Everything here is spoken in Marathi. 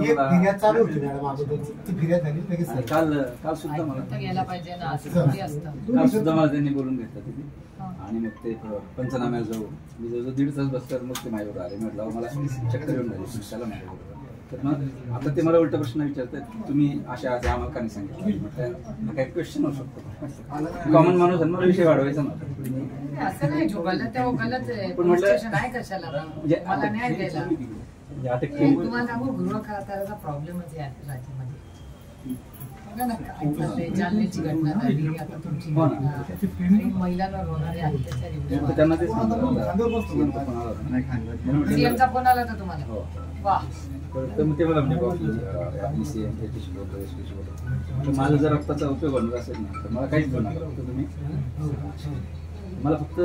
फिर्याद चालू होती मॅडम अगोदर ती फिर्याद झाली लगेच. काल काल सुद्धा मला पाहिजे ना असतं. काल सुद्धा मला त्यांनी बोलून घेतलं तिथे. आणि मग ते पंचनाम्याला जाऊ मी जवळजवळ दीड तास बसल्यावर मग ते माझ्यावर आले. म्हटलं मला चक्कर येऊन झाली. त्याला माझ्याबरोबर तर मग आता ते मला उलट प्रश्न विचारतात तुम्ही अशा अशा आम्हाला का नाही सांगितलं म्हटलं हा काही क्वेश्चन होऊ शकतो कॉमन माणूस आहे, मला विषय वाढवायचा नव्हता असं नाही जो गलत आहे वो गलत आहे पण म्हटलं- म्हणजे हे तुम्हाला सांगू गृह खात्याचा प्रॉब्लेमच आहे राज्यामध्ये. बघा ना जालन्याची घटना झाली आता तुमची हो महिलांवर होणारे अत्याचार सीएमचा फोन आला होता? हो. वा. मला जर रक्ताचा उपयोग होणार असेल ना तर मला काहीच फक्त तुम्ही मला फक्त